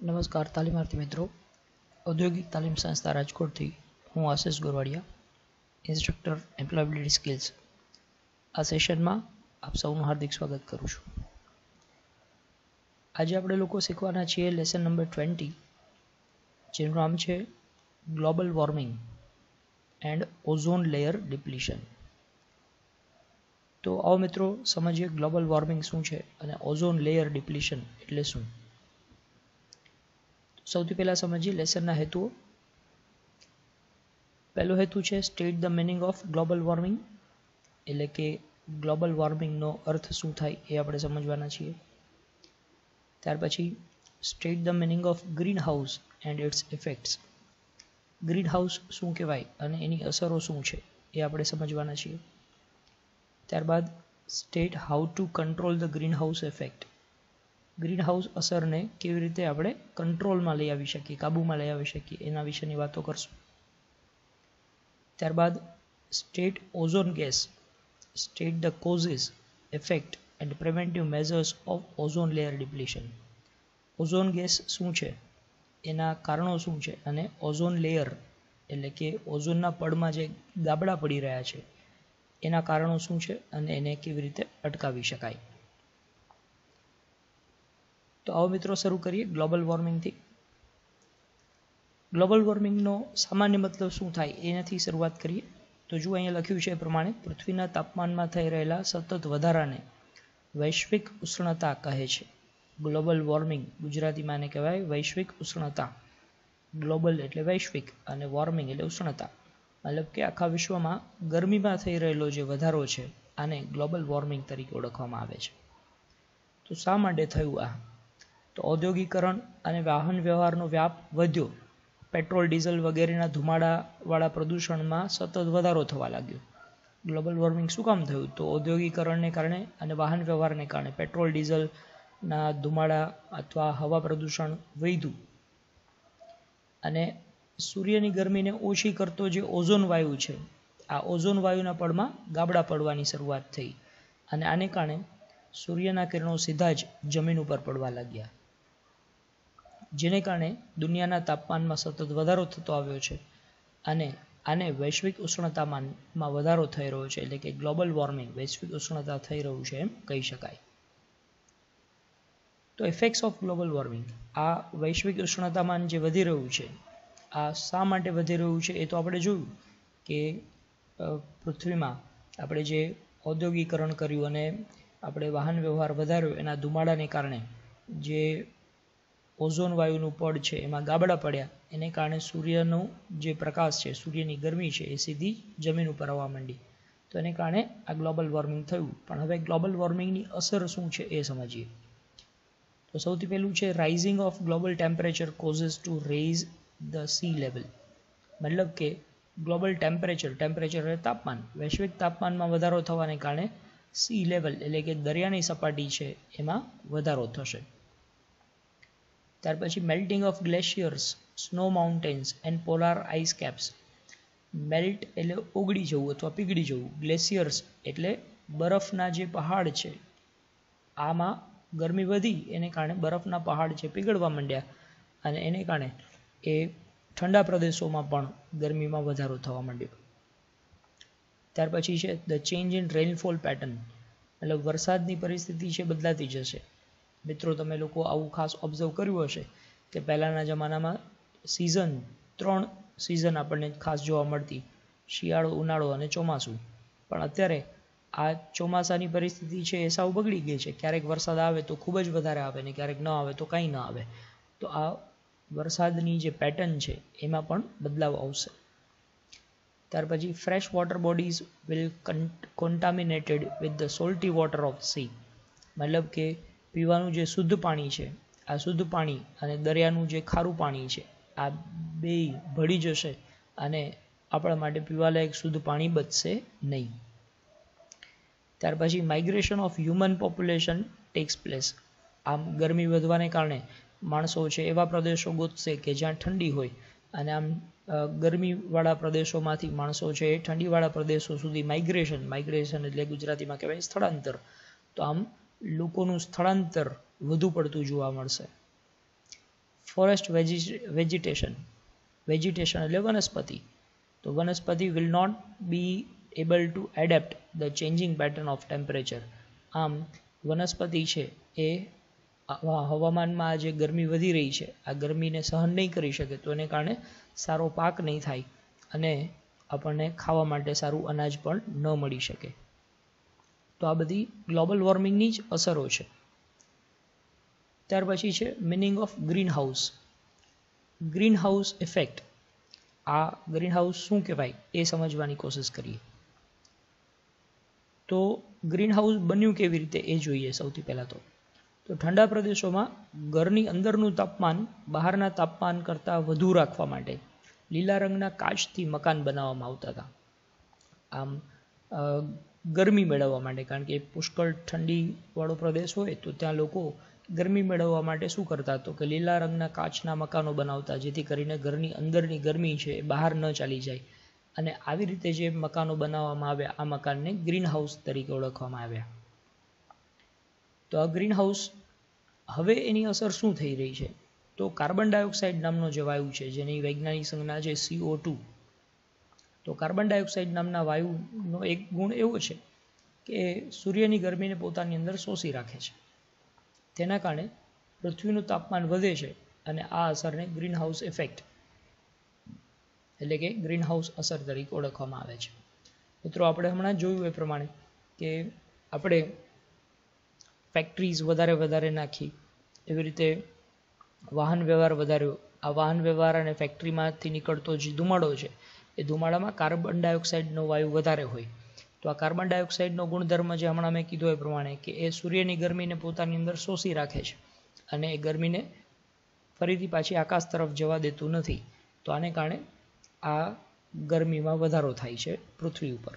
નમસ્કાર તાલીમાર્થી મિત્રો. ઔદ્યોગિક તાલીમ સંસ્થા રાજકોટથી હું Ashish Gorwadiya instructor employability skills આ સેશનમાં આપ સૌનું હાર્દિક સ્વાગત કરું છું. આજે આપણે લોકો શીખવાના છીએ લેસન નંબર ટ્વેન્ટી જેનું નામ છે global warming and ozone layer depletion તો આવો મિત્રો, સમજીએ ગ્લોબલ વોર્મિંગ શું છે અને ઓઝોન લેયર ડિપ્લિશન એટલે શું? સૌથી પહેલાં સમજીએ લેસનના હેતુઓ. પહેલો હેતુ છે state the meaning of global warming એટલે કે ગ્લોબલ વોર્મિંગનો અર્થ શું થાય એ આપણે સમજવાના છીએ. ત્યાર પછી state the meaning of greenhouse and its effects greenhouse શું કહેવાય અને એની અસરો શું છે એ આપણે સમજવાના છીએ. ત્યારબાદ state how to control the greenhouse effect greenhouse અસરને કેવી રીતે આપણે કંટ્રોલમાં લઈ આવી શકીએ, કાબૂમાં લઈ આવી શકીએ, એના વિશેની વાતો કરશું. ત્યારબાદ state ozone gas state the causes effect and preventive measures of ozone layer depletion ozone gas શું છે? એના કારણો શું છે? અને ઓઝોન લેયર એટલે કે ઓઝોનના પડમાં જે ગાબડા પડી રહ્યા છે, એના કારણો શું છે? અને એને કેવી રીતે અટકાવી શકાય? તો આવો મિત્રો શરૂ કરીએ ગ્લોબલ વોર્મિંગથી. ગ્લોબલ વોર્મિંગનો સામાન્ય મતલબ શું થાય એનાથી શરૂઆત કરીએ. તો જો અહીંયા લખ્યું છે એ પ્રમાણે, પૃથ્વીના તાપમાનમાં થઈ રહેલા સતત વધારાને વૈશ્વિક ઉષ્ણતા કહે છે. ગ્લોબલ વોર્મિંગ ગુજરાતીમાં એને કહેવાય વૈશ્વિક ઉષ્ણતા. ગ્લોબલ એટલે વૈશ્વિક અને વોર્મિંગ એટલે ઉષ્ણતા. મતલબ કે આખા વિશ્વમાં ગરમીમાં થઈ રહેલો જે વધારો છે આને ગ્લોબલ વોર્મિંગ તરીકે ઓળખવામાં આવે છે. તો શા માટે થયું આ? તો ઔદ્યોગિકરણ અને વાહન વ્યવહારનો વ્યાપ વધ્યો. પેટ્રોલ, ડીઝલ વગેરેના ધુમાડાવાળા પ્રદૂષણમાં સતત વધારો થવા લાગ્યો. ગ્લોબલ વોર્મિંગ શું કામ થયું? તો ઔદ્યોગિકરણને કારણે અને વાહન વ્યવહારને કારણે પેટ્રોલ, ડીઝલના ધુમાડા અથવા હવા પ્રદૂષણ વધ્યું. અને સૂર્યની ગરમીને ઓછી કરતો જે ઓઝોન વાયુ છે, આ ઓઝોન વાયુના પડમાં ગાબડા પડવાની શરૂઆત થઈ. અને આને કારણે સૂર્યના કિરણો સીધા જ જમીન ઉપર પડવા લાગ્યા. જેને કારણે દુનિયાના તાપમાનમાં સતત વધારો થતો આવ્યો છે અને આને વૈશ્વિક ઉષ્ણતામાનમાં વધારો થઈ રહ્યો છે, એટલે કે ગ્લોબલ વોર્મિંગ, વૈશ્વિક ઉષ્ણતા થઈ રહ્યું છે એમ કહી શકાય. તો ઇફેક્ટ્સ ઓફ ગ્લોબલ વોર્મિંગ આ વૈશ્વિક ઉષ્ણતામાન જે વધી રહ્યું છે, આ શા માટે વધી રહ્યું છે એ તો આપણે જોયું કે પૃથ્વીમાં આપણે જે ઔદ્યોગિકરણ કર્યું અને આપણે વાહન વ્યવહાર વધાર્યો એના ધુમાડાને કારણે જે ઓઝોન વાયુનું પડ છે, એમાં ગાબડા પડ્યા. એને કારણે સૂર્યનો જે પ્રકાશ છે, સૂર્યની ગરમી છે, એ સીધી જમીન ઉપર આવવા માંડી. તો એને કારણે આ ગ્લોબલ વોર્મિંગ થયું. પણ હવે ગ્લોબલ વોર્મિંગની અસર શું છે એ સમજીએ. તો સૌથી પહેલું છે rising of global temperature causes to raise the sea level મતલબ કે ગ્લોબલ ટેમ્પરેચર ટેમ્પરેચર એટલે તાપમાન. વૈશ્વિક તાપમાનમાં વધારો થવાને કારણે સી લેવલ એટલે કે દરિયાની સપાટી છે, એમાં વધારો થશે. ત્યાર પછી melting of glaciers snow mountains and polar ice caps melt એટલે ઓગળી જવું અથવા પીગળી જવું. ગ્લેશિયર્સ એટલે બરફના જે પહાડ છે, આમાં ગરમી વધી એને કારણે બરફના પહાડ છે પીગળવા માંડ્યા અને એને કારણે એ ઠંડા પ્રદેશોમાં પણ ગરમીમાં વધારો થવા માંડ્યો. ત્યાર પછી છે the change in rainfall pattern એટલે વરસાદની પરિસ્થિતિ છે બદલાતી જશે. મિત્રો, તમે લોકો આવું ખાસ ઓબ્ઝર્વ કર્યું હશે કે પહેલાંના જમાનામાં સિઝન ત્રણ સિઝન આપણને ખાસ જોવા મળતી. શિયાળો, ઉનાળો અને ચોમાસું. પણ અત્યારે આ ચોમાસાની પરિસ્થિતિ છે એ સાવ બગડી ગઈ છે. ક્યારેક વરસાદ આવે તો ખૂબ જ વધારે આવે ને ક્યારેક ન આવે તો કાંઈ ન આવે. તો આ વરસાદની જે પેટર્ન છે એમાં પણ બદલાવ આવશે. ત્યાર પછી fresh water bodies will contaminated with the salty water of sea મતલબ કે પીવાનું જે શુદ્ધ પાણી છે, આ શુદ્ધ પાણી અને દરિયાનું જે ખારું પાણી છે, આ બે ભળી જશે અને આપણા માટે પીવાલાયક શુદ્ધ પાણી બચશે નહીં. ત્યાર પછી migration of human population takes place આમ ગરમી વધવાને કારણે માણસો છે એવા પ્રદેશો ગોતશે કે જ્યાં ઠંડી હોય અને આમ ગરમીવાળા પ્રદેશોમાંથી માણસો છે એ ઠંડીવાળા પ્રદેશો સુધી માઇગ્રેશન માઇગ્રેશન એટલે ગુજરાતીમાં કહેવાય સ્થળાંતર. તો આમ લોકોનું સ્થળાંતર વધુ પડતું જોવા મળશે. ફોરેસ્ટ વેજીટેશન વેજીટેશન એટલે વનસ્પતિ. તો વનસ્પતિ will not be able to adapt the changing pattern of temperature આમ, વનસ્પતિ છે એ હવામાનમાં જે ગરમી વધી રહી છે. આ ગરમીને સહન નહીં કરી શકે તો એને કારણે સારો પાક નહીં થાય અને આપણને ખાવા માટે સારું અનાજ પણ ન મળી શકે. તો આ બધી ગ્લોબલ વોર્મિંગની જ અસરો છે. ત્યાર પછી છે meaning of greenhouse greenhouse effect. આ ગ્રીન હાઉસ શું કહેવાય એ સમજવાની કોશિશ કરીએ. તો ગ્રીન હાઉસ બન્યું કેવી રીતે એ જોઈએ સૌથી પહેલાં તો. તો ઠંડા પ્રદેશોમાં ઘરની અંદરનું તાપમાન બહારના તાપમાન કરતાં વધુ રાખવા માટે લીલા રંગના કાચથી મકાન બનાવવામાં આવતા હતા. આમ ગરમી મેળવવા માટે, કારણ કે પુષ્કળ ઠંડીવાળો પ્રદેશ હોય તો ત્યાં લોકો ગરમી મેળવવા માટે શું કરતા તો કે લીલા રંગના કાચના મકાનો બનાવતા, જેથી કરીને ઘરની અંદરની ગરમી છે એ બહાર ન ચાલી જાય. અને આવી રીતે જે મકાનો બનાવવામાં આવ્યા, આ મકાનને ગ્રીન હાઉસ તરીકે ઓળખવામાં આવ્યા. તો આ ગ્રીન હાઉસ હવે એની અસર શું થઈ રહી છે? તો કાર્બન ડાયોક્સાઇડ નામનો જે વાયુ છે, જેની વૈજ્ઞાનિક સંજ્ઞા છે સીઓ ટુ તો કાર્બન ડાયોક્સાઇડ નામના વાયુનો એક ગુણ એવો છે કે સૂર્યની ગરમીને પોતાની અંદર શોષી રાખે છે. તેના કારણે પૃથ્વીનું તાપમાન વધે છે અને આ અસરને ગ્રીનહાઉસ ઇફેક્ટ એટલે કે ગ્રીનહાઉસ અસર તરીકે ઓળખવામાં આવે છે. મિત્રો, આપણે હમણાં જોયું એ પ્રમાણે કે આપણે ફેક્ટરીઝ વધારે વધારે નાખી, એવી રીતે વાહન વ્યવહાર વધાર્યો. આ વાહન વ્યવહાર અને ફેક્ટરીમાંથી નીકળતો જે ધુમાડો છે એ ધુમાડામાં કાર્બન ડાયોક્સાઇડનો વાયુ વધારે હોય. તો આ કાર્બન ડાયોક્સાઇડનો ગુણધર્મ જે હમણાં મેં કીધો એ પ્રમાણે કે એ સૂર્યની ગરમીને પોતાની અંદર શોષી રાખે છે અને એ ગરમીને ફરીથી પાછી આકાશ તરફ જવા દેતું નથી. તો આને કારણે આ ગરમીમાં વધારો થાય છે પૃથ્વી ઉપર.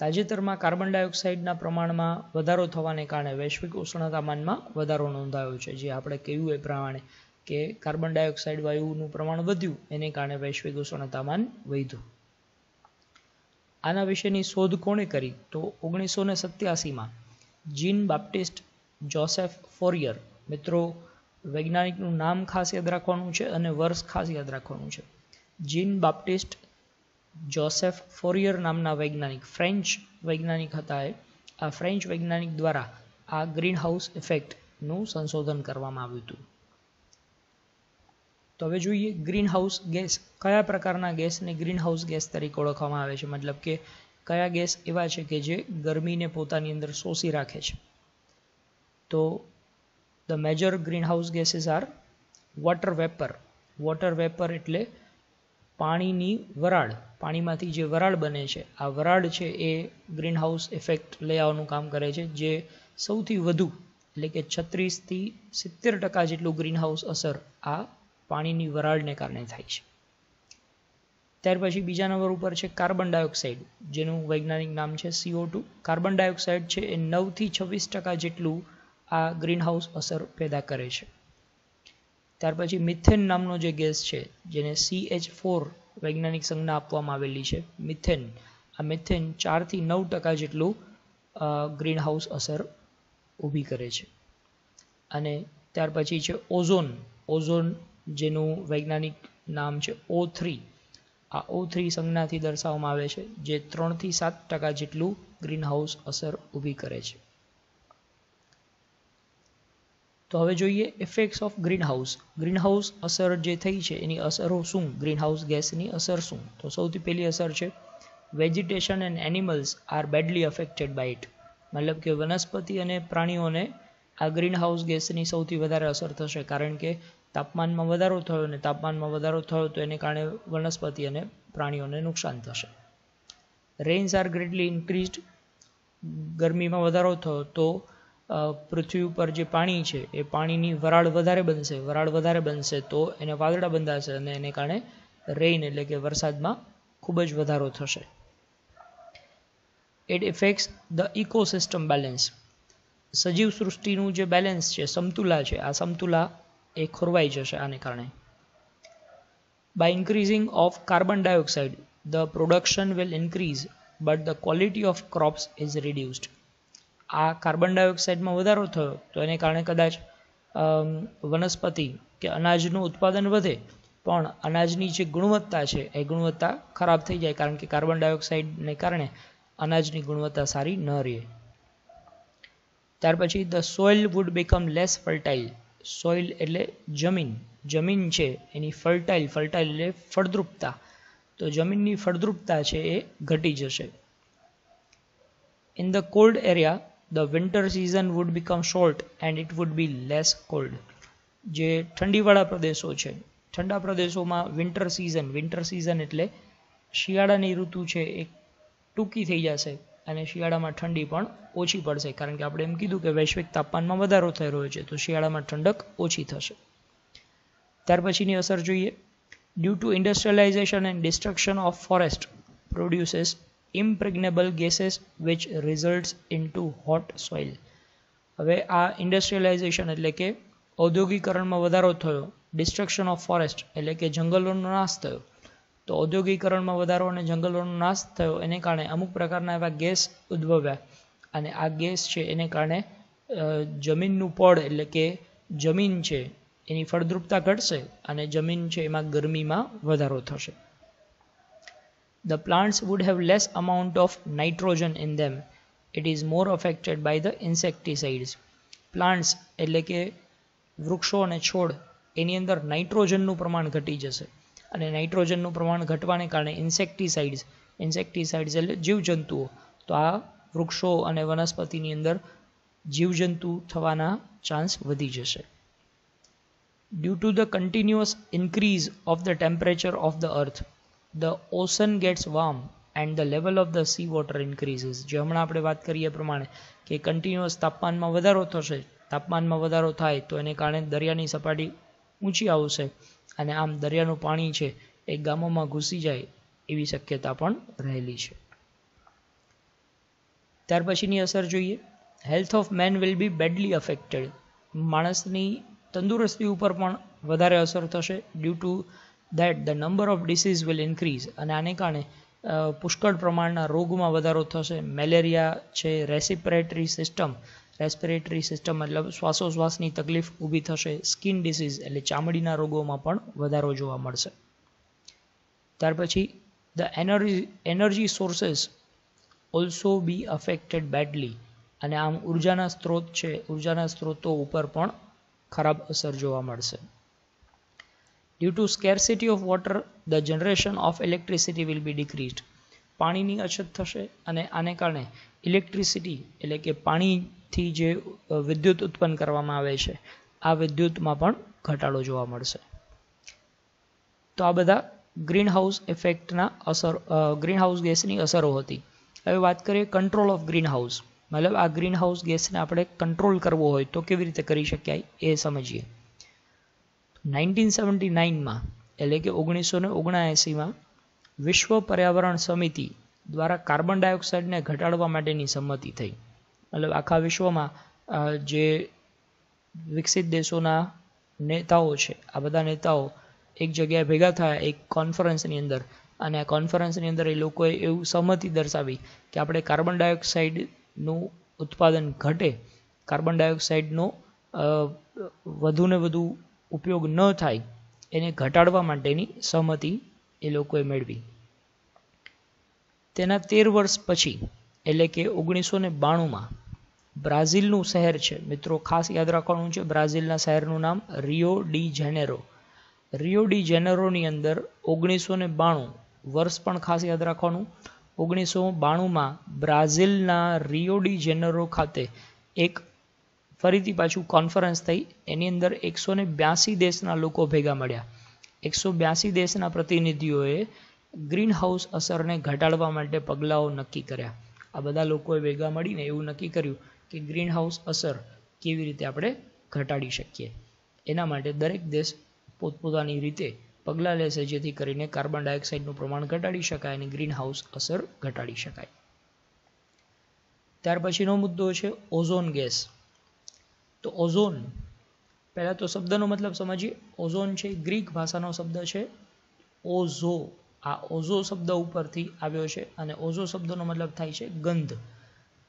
તાજેતરમાં કાર્બન ડાયોક્સાઇડના પ્રમાણમાં વધારો થવાને કારણે વૈશ્વિક ઉષ્ણતામાનમાં વધારો નોંધાયો છે. જે આપણે કહ્યું એ પ્રમાણે કે કાર્બન ડાયોક્સાઇડ વાયુનું પ્રમાણ વધ્યું, એને કારણે વૈશ્વિક ઉષ્ણતામાન વધ્યું. આના વિશેની શોધ કોણે કરી? તો ઓગણીસો ને સત્યાસીમાં જીન બાપ્ટિસ્ટ જોસેફ ફોરિયર. મિત્રો, વૈજ્ઞાનિકનું નામ ખાસ યાદ રાખવાનું છે અને વર્ષ ખાસ યાદ રાખવાનું છે. જીન બાપ્ટિસ્ટ જોસેફ ફોરિયર નામના વૈજ્ઞાનિક, ફ્રેન્ચ વૈજ્ઞાનિક હતા એ. આ ફ્રેન્ચ વૈજ્ઞાનિક દ્વારા આ ગ્રીન હાઉસ ઇફેક્ટનું સંશોધન કરવામાં આવ્યું હતું. તો હવે જોઈએ ગ્રીન હાઉસ ગેસ કયા પ્રકારના ગેસને ગ્રીન હાઉસ ગેસ તરીકે ઓળખવામાં આવે છે? મતલબ કે કયા ગેસ એવા છે કે જે ગરમીને પોતાની અંદર શોષી રાખે છે? તો the major greenhouse gases are water vapour water vapour એટલે પાણીની વરાળ. પાણીમાંથી જે વરાળ બને છે, આ વરાળ છે એ ગ્રીન હાઉસ ઇફેક્ટ લઈ આવવાનું કામ કરે છે, જે સૌથી વધુ એટલે કે છત્રીસથી સિત્તેર ટકા જેટલું ગ્રીન હાઉસ અસર આ પાણીની વરાળને કારણે થાય છે. ત્યાર પછી બીજા નંબર ઉપર છે કાર્બન ડાયોક્સાઇડ, જેનું વૈજ્ઞાનિક નામ છે સીઓ ટુ કાર્બન ડાયોક્સાઇડ છે એ નવથી છવ્વીસ ટકા જેટલું આ ગ્રીનહાઉસ અસર પેદા કરે છે. ત્યાર પછી મિથેન નામનો જે ગેસ છે, જેને સી એચ ફોર વૈજ્ઞાનિક સંજ્ઞા આપવામાં આવેલી છે, મિથેન. આ મિથેન ચારથી નવ ટકા જેટલું ગ્રીનહાઉસ અસર ઊભી કરે છે. અને ત્યાર પછી છે ઓઝોન. ઓઝોન જેનું વૈજ્ઞાનિક નામ છે ઓ થ્રી આ ઓ થ્રી સંજ્ઞાથી દર્શાવવામાં આવે છે, જે ત્રણથી સાત ટકા જેટલું ગ્રીનહાઉસ અસર ઊભી કરે છે. તો હવે જોઈએ ઇફેક્ટ્સ ઓફ ગ્રીનહાઉસ ગ્રીનહાઉસ અસર જે થઈ છે, એની અસરો શું? ગ્રીનહાઉસ ગેસની અસર શું? તો સૌથી પહેલી અસર છે vegetation and animals are badly affected by it મતલબ કે વનસ્પતિ અને પ્રાણીઓને આ ગ્રીનહાઉસ ગેસની સૌથી વધારે અસર થશે, કારણ કે તાપમાનમાં વધારો થયો અને તાપમાનમાં વધારો થયો તો એને કારણે વનસ્પતિ અને પ્રાણીઓને નુકસાન થશે. રેન્સ આર ગ્રેટલી ઇન્ક્રીઝડ ગરમીમાં વધારો થયો તો પૃથ્વી ઉપર જે પાણી છે, એ પાણીની વરાળ વધારે બનશે. વરાળ વધારે બનશે તો એને વાદળા બંધાશે અને એને કારણે રેઇન એટલે કે વરસાદમાં ખૂબ જ વધારો થશે. It effects the ecosystem balance સજીવ સૃષ્ટિનું જે બેલેન્સ છે, સમતુલા છે, આ સમતુલા એ ખોરવાઈ જશે આને કારણે. By increasing of carbon dioxide the production will increase but the quality of crops is reduced આ કાર્બન ડાયોક્સાઇડમાં વધારો થયો, તો એને કારણે કદાચ વનસ્પતિ કે અનાજનું ઉત્પાદન વધે, પણ અનાજની જે ગુણવત્તા છે, એ ગુણવત્તા ખરાબ થઈ જાય, કારણ કે કાર્બન ડાયોક્સાઇડને કારણે અનાજની ગુણવત્તા સારી ન રહે. ત્યાર પછી the soil would become less fertile soil એટલે જમીન. જમીન છે, એની ફર્ટાઇલ ફર્ટાઇલ એટલે ફળદ્રુપતા. તો જમીનની ફળદ્રુપતા છે એ ઘટી જશે. In the cold area the winter season would become short and it would be less cold જે ઠંડીવાળા પ્રદેશો છે, ઠંડા પ્રદેશોમાં વિન્ટર સિઝન વિન્ટર સિઝન એટલે શિયાળાની ઋતુ છે એ ટૂંકી થઈ જશે. અને શિયાળામાં ઠંડી પણ ઓછી પડશે. કારણ કે આપણે એમ કીધું કે વૈશ્વિક તાપમાનમાં વધારો થઈ રહ્યો છે, તો શિયાળામાં ઠંડક ઓછી થશે. ત્યાર પછીની અસર જોઈએ. Due to industrialisation and destruction of forest produces impregnable gases which results in to hot soil હવે આ ઇન્ડસ્ટ્રીયલાઇઝેશન એટલે કે ઔદ્યોગિકરણમાં વધારો થયો ડિસ્ટ્રક્શન ઓફ ફોરેસ્ટ એટલે કે જંગલોનો નાશ થયો. તો ઔદ્યોગિકરણમાં વધારો અને જંગલોનો નાશ થયો, એને કારણે અમુક પ્રકારના એવા ગેસ ઉદ્ભવ્યા. અને આ ગેસ છે, એને કારણે જમીનનું પડ એટલે કે જમીન છે, એની ફળદ્રુપતા ઘટશે અને જમીન છે, એમાં ગરમીમાં વધારો થશે. The plants would have less amount of nitrogen in them it is more affected by the insecticides plants એટલે કે વૃક્ષો અને છોડ, એની અંદર નાઇટ્રોજનનું પ્રમાણ ઘટી જશે. અને નાઇટ્રોજનનું પ્રમાણ ઘટવાને કારણે ઇન્સેક્ટિસાઇડ્સ ઇન્સેક્ટિસાઇડ્સ એટલે જીવજંતુઓ. તો આ વૃક્ષો અને વનસ્પતિની અંદર જીવજંતુ થવાના ચાન્સ વધી જશે. Due to the continuous increase of the temperature of the earth the ocean gets warm and the level of the sea water increases જે હમણાં આપણે વાત કરીએ પ્રમાણે કે કન્ટિન્યુઅસ તાપમાનમાં વધારો થશે, તાપમાનમાં વધારો થાય તો એને કારણે દરિયાની સપાટી ઊંચી આવશે. અને આમ દરિયાનું પાણી છે, એ ગામોમાં ઘૂસી જાય એવી શક્યતા પણ રહેલી છે. ત્યાર પછીની અસર જોઈએ. Health of man will be badly affected માણસની તંદુરસ્તી ઉપર પણ વધારે અસર થશે due to that the number of disease will increase અને આને કારણે પુષ્કળ પ્રમાણના રોગમાં વધારો થશે. મેલેરિયા છે, રેસિપરેટરી સિસ્ટમ રેસ્પિરેટરી સિસ્ટમ મતલબ શ્વાસોશ્વાસની તકલીફ ઊભી થશે સ્કિન ડિસીઝ એટલે ચામડીના રોગોમાં પણ વધારો જોવા મળશે. ત્યાર પછી the energy energy sources also be affected badly અને આમ ઉર્જાના સ્ત્રોત છે, ઉર્જાના સ્ત્રોતો ઉપર પણ ખરાબ અસર જોવા મળશે. Due to scarcity of water the generation of electricity will be decreased પાણીની અછત થશે અને આને કારણે ઇલેક્ટ્રિસિટી એટલે કે પાણીથી જે વિદ્યુત ઉત્પન્ન કરવામાં આવે છે, આ વિદ્યુતમાં પણ ઘટાડો જોવા મળશે. તો આ બધા ગ્રીનહાઉસ ઇફેક્ટના અસર ગ્રીન હાઉસ ગેસની અસરો હતી. હવે વાત કરીએ કંટ્રોલ ઓફ ગ્રીન હાઉસ મતલબ આ ગ્રીન હાઉસ ગેસને આપણે કંટ્રોલ કરવો હોય તો કેવી રીતે કરી શકાય એ સમજીએ. નાઇન્ટીન સેવન્ટી નાઇનમાં એટલે કે ઓગણીસો ને ઓગણએંસીમાં વિશ્વ પર્યાવરણ સમિતિ દ્વારા કાર્બન ડાયોક્સાઇડને ઘટાડવા માટેની સંમતિ થઈ. મતલબ આખા વિશ્વમાં જે વિકસિત દેશોના નેતાઓ છે, આ બધા નેતાઓ એક જગ્યાએ ભેગા થયા, એક કોન્ફરન્સની અંદર. અને આ કોન્ફરન્સની અંદર એ લોકોએ એવું સહમતિ દર્શાવી કે આપણે કાર્બન ડાયોક્સાઇડનું ઉત્પાદન ઘટે, કાર્બન ડાયોક્સાઇડનો વધુને વધુ ઉપયોગ ન થાય, એને ઘટાડવા માટેની સહમતિ એ લોકોએ મેળવી. તેના તેર વર્ષ પછી, એટલે કે ઓગણીસો ને બાણુંમાં, બ્રાઝિલનું શહેર છે. મિત્રો, ખાસ યાદ રાખવાનું છે, બ્રાઝિલના શહેરનું નામ Rio de Janeiro. Rio de જેનેરોની અંદર ઓગણીસો ને બાણું વર્ષ પણ ખાસ યાદ રાખવાનું. ઓગણીસો બાણુંમાં બ્રાઝિલના રિયો ડી જેનેરો ખાતે એક ફરીથી પાછું કોન્ફરન્સ થઈ. એની અંદર એકસો ને બ્યાસી દેશના લોકો ભેગા મળ્યા. એકસો બ્યાસી દેશના પ્રતિનિધિઓએ ગ્રીન હાઉસ અસરને ઘટાડવા માટે પગલાઓ નક્કી કર્યા. આ બધા લોકોએ ભેગા મળીને એવું નક્કી કર્યું કે ગ્રીનહાઉસ અસર કેવી રીતે આપણે ઘટાડી શકીએ. એના માટે દરેક દેશ પોતપોતાની રીતે પગલાં લેશે જેથી કરીને કાર્બન ડાયોક્સાઇડનું પ્રમાણ ઘટાડી શકાય અને ગ્રીન હાઉસ અસર ઘટાડી શકાય. ત્યાર પછીનો મુદ્દો છે ઓઝોન ગેસ. તો ઓઝોન, પહેલાં તો શબ્દનો મતલબ સમજીએ, ઓઝોન છે, ગ્રીક ભાષાનો શબ્દ છે ઓઝો. આ ઓઝો શબ્દ ઉપરથી આવ્યો છે અને ઓઝો શબ્દનો મતલબ થાય છે ગંધ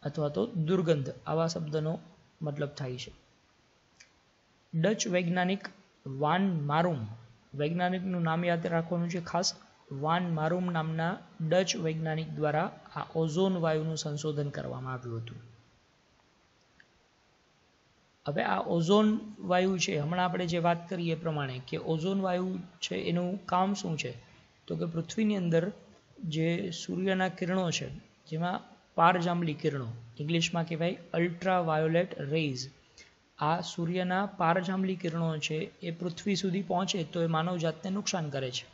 અથવા તો દુર્ગંધ. આવા શબ્દનો મતલબ થાય છે. ડચ વૈજ્ઞાનિક વાન મારુમ, વૈજ્ઞાનિકનું નામ યાદ રાખવાનું છે ખાસ, વાન મારુમ નામના ડચ વૈજ્ઞાનિક દ્વારા આ ઓઝોન વાયુનું સંશોધન કરવામાં આવ્યું હતું. હવે આ ઓઝોન વાયુ છે, હમણાં આપણે જે વાત કરીએ એ પ્રમાણે કે ઓઝોન વાયુ છે એનું કામ શું છે? તો કે પૃથ્વીની અંદર જે સૂર્યના કિરણો છે, જેમાં પારજાંબલી કિરણો, ઇંગ્લિશમાં કહેવાય અલ્ટ્રા વાયોલેટ રેઝ આ સૂર્યના પારજાંબલી કિરણો છે, એ પૃથ્વી સુધી પહોંચે તો એ માનવજાતને નુકસાન કરે છે.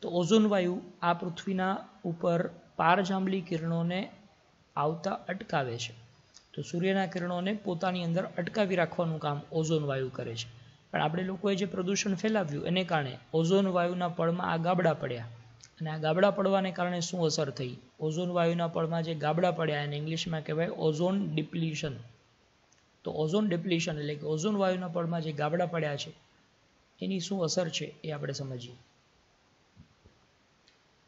તો ઓઝોન વાયુ આ પૃથ્વીના ઉપર પારજાંબલી કિરણોને આવતા અટકાવે છે. તો સૂર્યના કિરણોને પોતાની અંદર અટકાવી રાખવાનું કામ ઓઝોન વાયુ કરે છે. પણ આપણે લોકોએ જે પ્રદૂષણ ફેલાવ્યું એને કારણે ઓઝોન વાયુના પળમાં આ ગાબડા પડ્યા. અને આ ગાબડા પડવાને કારણે શું અસર થઈ? ઓઝોન વાયુના પળમાં જે ગાબડા પડ્યા એને ઇંગ્લિશમાં કહેવાય ઓઝોન ડિપ્લિશન. તો ઓઝોન ડિપ્લીશન એટલે કે ઓઝોન વાયુના પળમાં જે ગાબડા પડ્યા છે, એની શું અસર છે એ આપણે સમજીએ.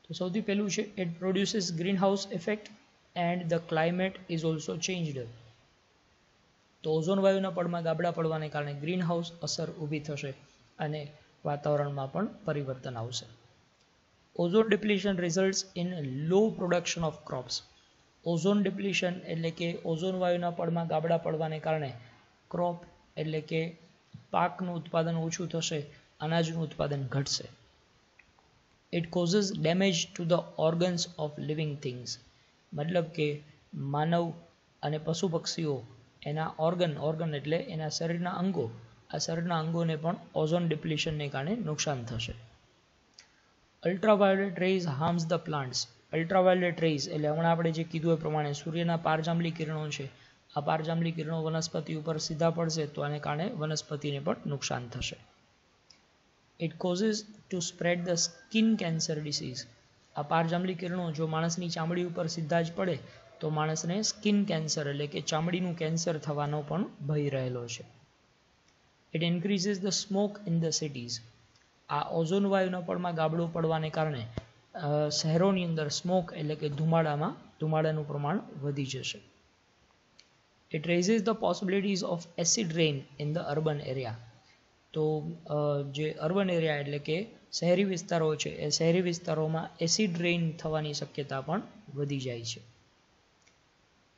તો સૌથી પહેલું છે it produces greenhouse effect and the climate is also changed તો ઓઝોન વાયુના પડમાં ગાબડા પડવાને કારણે ગ્રીન હાઉસ અસર ઊભી થશે અને વાતાવરણમાં પણ પરિવર્તન આવશે. Ozone depletion results in low production of crops ozone depletion એટલે કે ઓઝોન વાયુના પડમાં ગાબડા પડવાને કારણે ક્રોપ એટલે કે પાકનું ઉત્પાદન ઓછું થશે, અનાજનું ઉત્પાદન ઘટશે. It causes damage to the organs of living things મતલબ કે માનવ અને પશુ પક્ષીઓ એના ઓર્ગન ઓર્ગન એટલે એના શરીરના અંગો. આ શરીરના અંગોને પણ ઓઝોન ડિપ્લિશનને કારણે નુકસાન થશે. Ultraviolet rays harms the plants ultraviolet rays એટલે હમણાં આપણે જે કીધું એ પ્રમાણે સૂર્યના પારજાંબલી કિરણો છે. આ પારજાંબલી કિરણો વનસ્પતિ ઉપર સીધા પડશે તો આને કારણે વનસ્પતિને પણ નુકસાન થશે. It causes to spread the skin cancer disease આ પારજાંબલી કિરણો જો માણસની ચામડી ઉપર સીધા જ પડે તો માણસને સ્કિન કેન્સર એટલે કે ચામડીનું કેન્સર થવાનો પણ ભય રહેલો છે. It increases the smoke in the cities આ ઓઝોન વાયુના પણમાં ગાબડું પડવાને કારણે શહેરોની અંદર સ્મોક એટલે કે ધુમાડામાં ધુમાડાનું પ્રમાણ વધી જશે. It raises the possibilities of acid rain in the urban area તો જે અર્બન એરિયા એટલે કે શહેરી વિસ્તારો છે, એ શહેરી વિસ્તારોમાં એસિડ રેઇન થવાની શક્યતા પણ વધી જાય છે.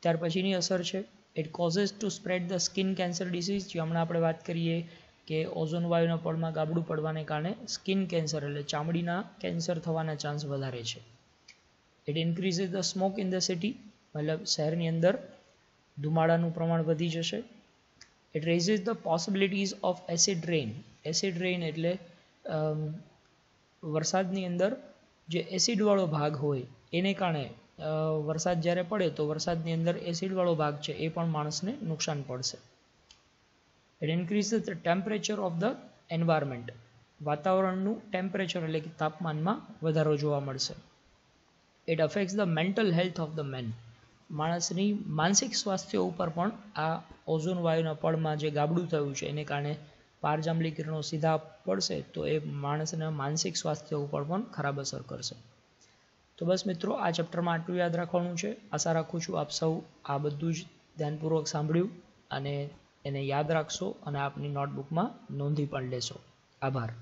ત્યાર પછીની અસર છે. It causes to spread the skin cancer disease જે હમણાં આપણે વાત કરીએ કે ઓઝોન વાયુના પળમાં ગાબડું પડવાને કારણે સ્કિન કેન્સર એટલે ચામડીના કેન્સર થવાના ચાન્સ વધારે છે. It increases the smoke in the city મતલબ શહેરની અંદર ધુમાડાનું પ્રમાણ વધી જશે. It raises the possibilities of acid rain acid rain એટલે વરસાદની અંદર જે એસિડવાળો ભાગ હોય, એને કારણે વરસાદ જ્યારે પડે તો વરસાદની અંદર એસિડવાળો ભાગ છે એ પણ માણસને નુકસાન પડશે. It increase the temperature of the environment વાતાવરણનું ટેમ્પરેચર એટલે કે તાપમાનમાં વધારો જોવા મળશે. It affects the mental health of the man માણસની માનસિક સ્વાસ્થ્ય ઉપર પણ આ ઓઝોન વાયુના પળમાં જે ગાબડું થયું છે એને કારણે પારજાંબલી કિરણો સીધા પડશે તો એ માણસના માનસિક સ્વાસ્થ્ય ઉપર પણ ખરાબ અસર કરશે. તો બસ મિત્રો, આ ચેપ્ટરમાં આટલું યાદ રાખવાનું છે. આશા રાખું છું આપ સૌ આ બધું જ ધ્યાનપૂર્વક સાંભળ્યું અને એને યાદ રાખશો અને આપની નોટબુકમાં નોંધી પણ લેશો. આભાર.